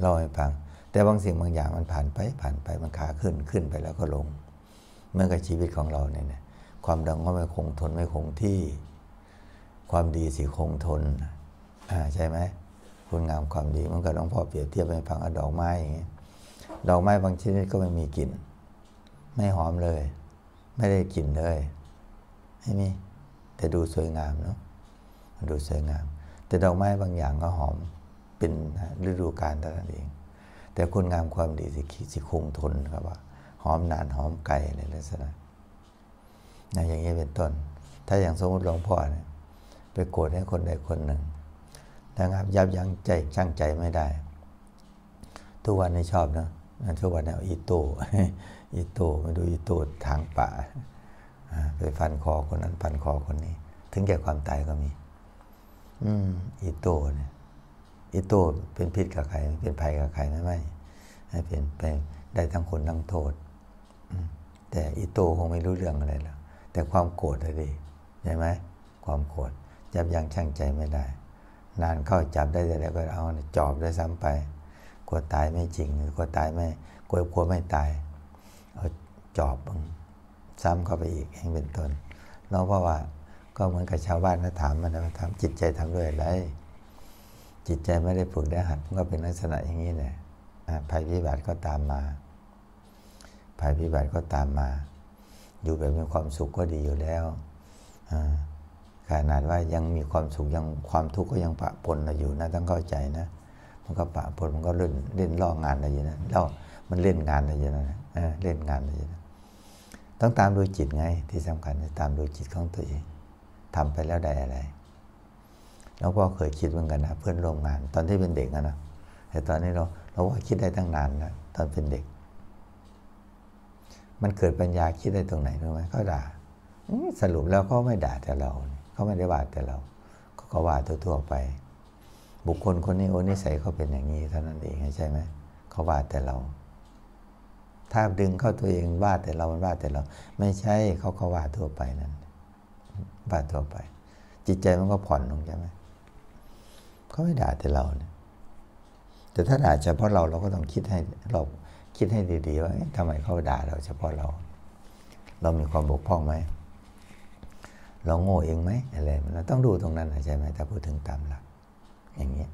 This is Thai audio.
เล่าให้ฟัง แต่บางสิ่งบางอย่างมันผ่านไปผ่านไปมันขาขึ้นขึ้นไปแล้วก็ลงเมื่อกับชีวิตของเราเนี่ยความดังก็ไม่คงทนไม่คงที่ ความดีสิคงทนอ่าใช่ไหมคุณงามความดีมันก็ต้องพอเปรียบเทียบไปฟังอดอกไม้อย่างเงี้ยดอกไม้บางชนิดก็ไม่มีกลิ่น ไม่หอมเลย ไม่ได้กลิ่นเลยไม่มีแต่ดูสวยงามเนาะดูสวยงาม แต่ดอกไม้บางอย่างก็หอม เป็นฤดูกาลเท่านั้นเอง แต่คุณงามความดีสิสิคงทนครับว่า หอมนานหอมไกลอะไรลักษณะอย่างนี้เป็นต้น ถ้าอย่างสมมติหลวงพ่อเนี่ยไปโกรธให้คนใดคนหนึ่งนะครับยับยั้งใจช่างใจไม่ได้ ทุกวันนี้ชอบนะทุกวันนี้อีโต้อีโต้มาดูอีโต้ทางป่าไปฟันคอคนนั้นฟันคอคนนี้ ถึงแก่ความตายก็มี อืมอีโต้เนี่ย อีโต้เป็นพิษกับใคร เป็นภัยกับใครไม่ไม่ให้เป็นไปได้ทั้งคนทั้งโทษ แต่อีโต้คงไม่รู้เรื่องอะไรแล้วแต่ความโกรธอะดิใช่ไหมความโกรธยับยั้งชั่งใจไม่ได้ นานเข้าจับได้แต่แล้วก็เอาจอบได้ซ้ำไปกลัวตายไม่จริงกลัวตายไม่กลัวกลัวไม่ตายเอาจอบซ้ำเข้าไปอีกเองเป็นต้นเนาเพราะว่าก็เหมือนกับชาวบ้านนะถามมันนะถามจิตใจทำด้วยอะไร จิตใจไม่ได้ฝึกได้หัดมันก็เป็นลักษณะอย่างนี้แหละภัยพิบัติก็ตามมาภัยพิบัติก็ตามมา อยู่แบบมีความสุขก็ดีอยู่แล้วขนาดว่ายังมีความสุขยังความทุกข์ก็ยังปะปนอยู่นะต้องเข้าใจนะ มันก็ปะปนมันก็เล่นเล่นล่องานอะไรอยู่นะแล้วมันเล่นงานอะไรอยู่นะเล่นงานอะไรอยู่นะต้องตามดูจิตไงที่สำคัญตามดูจิตของตัวเองทำไปแล้วได้อะไร แล้วก็เคยคิดเหมือนกันนะเพื่อนร่วมงาน ตอนที่เป็นเด็กนะแต่ตอนนี้เราเราว่าคิดได้ตั้งนานนะตอนเป็นเด็ก มันเกิดปัญญาคิดได้ตรงไหนรู้ไหมเขาด่าสรุปแล้วเขาไม่ด่าแต่เราเขาไม่ได้ว่าแต่เราเขาก็ว่าทั่วๆไป บุคคลคนนี้โอ้นิสัยเขาเป็นอย่างนี้เท่านั้นเองใช่ไหมเขาว่าแต่เรา ถ้าดึงเข้าตัวเองว่าแต่เรามันว่าแต่เรา ไม่ใช่เขาเขาว่าทั่วไปนั่นว่าทั่วไป จิตใจมันก็ผ่อนลงใช่ไหม เขาไม่ด่าแต่เราเนี่ยแต่ถ้าด่าเฉพาะเราเราก็ต้องคิดให้เราคิดให้ดีๆว่าทำไมเขาด่าเราเฉพาะเรา เรามีความบกพร่องไหมเราโง่เองไหมอะไรเราต้องดูตรงนั้นใช่ไหมถ้าพูดถึงตามหลักอย่างนี้